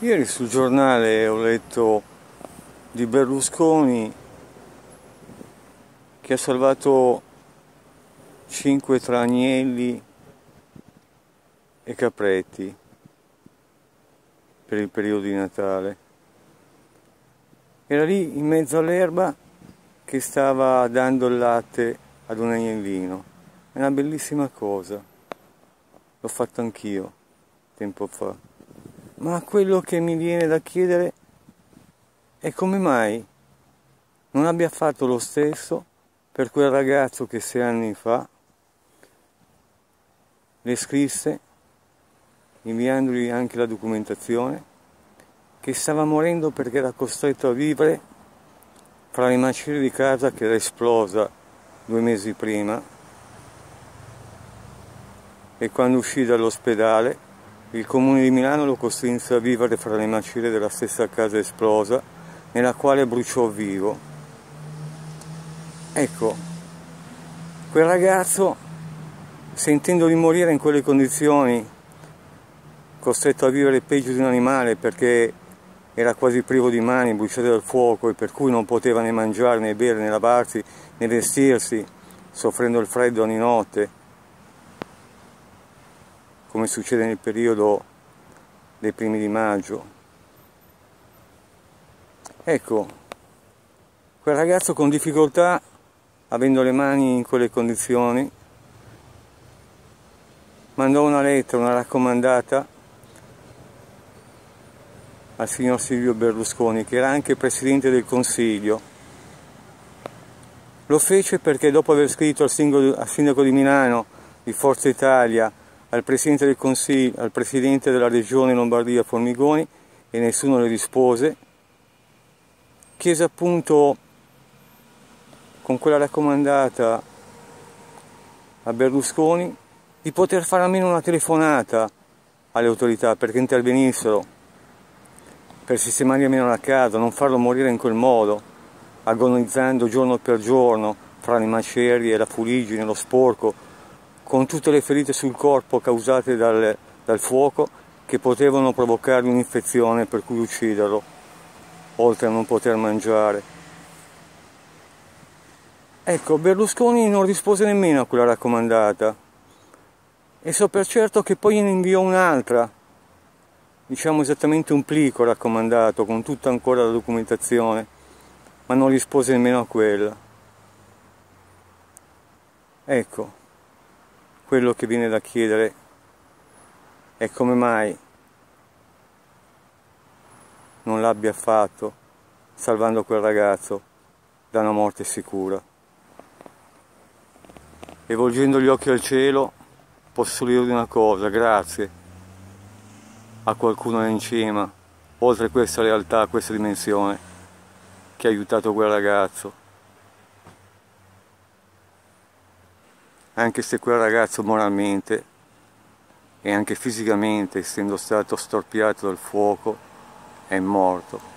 Ieri sul giornale ho letto di Berlusconi che ha salvato cinque tragnelli e capretti per il periodo di Natale. Era lì in mezzo all'erba che stava dando il latte ad un agnellino. È una bellissima cosa. L'ho fatto anch'io tempo fa. Ma quello che mi viene da chiedere è come mai non abbia fatto lo stesso per quel ragazzo che sei anni fa le scrisse, inviandogli anche la documentazione, che stava morendo perché era costretto a vivere fra le macerie di casa che era esplosa due mesi prima e quando uscì dall'ospedale il comune di Milano lo costrinse a vivere fra le macerie della stessa casa esplosa, nella quale bruciò vivo. Ecco, quel ragazzo, sentendo di morire in quelle condizioni, costretto a vivere peggio di un animale perché era quasi privo di mani, bruciato dal fuoco e per cui non poteva né mangiare, né bere, né lavarsi, né vestirsi, soffrendo il freddo ogni notte, come succede nel periodo dei primi di maggio. Ecco, quel ragazzo con difficoltà, avendo le mani in quelle condizioni, mandò una lettera, una raccomandata al signor Silvio Berlusconi, che era anche Presidente del Consiglio. Lo fece perché dopo aver scritto al, sindaco di Milano di Forza Italia al Presidente del Consiglio, al Presidente della Regione Lombardia Formigoni e nessuno le rispose. Chiese appunto con quella raccomandata a Berlusconi di poter fare almeno una telefonata alle autorità perché intervenissero per sistemare almeno la casa, non farlo morire in quel modo, agonizzando giorno per giorno fra le macerie, la fuligine, lo sporco, con tutte le ferite sul corpo causate dal, dal fuoco che potevano provocare un'infezione per cui ucciderlo, oltre a non poter mangiare. Ecco, Berlusconi non rispose nemmeno a quella raccomandata e so per certo che poi ne inviò un'altra, diciamo esattamente un plico raccomandato con tutta ancora la documentazione, ma non rispose nemmeno a quella. Ecco quello che viene da chiedere è come mai non l'abbia fatto salvando quel ragazzo da una morte sicura. E volgendo gli occhi al cielo posso dire una cosa, grazie a qualcuno in cima, oltre questa realtà, questa dimensione, che ha aiutato quel ragazzo. Anche se quel ragazzo moralmente e anche fisicamente, essendo stato storpiato dal fuoco, è morto.